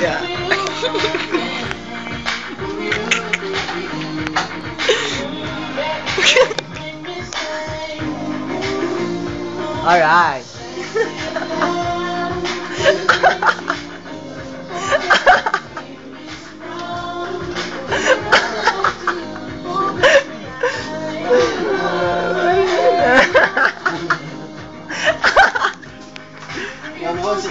yeah. Alright. Eu vou você.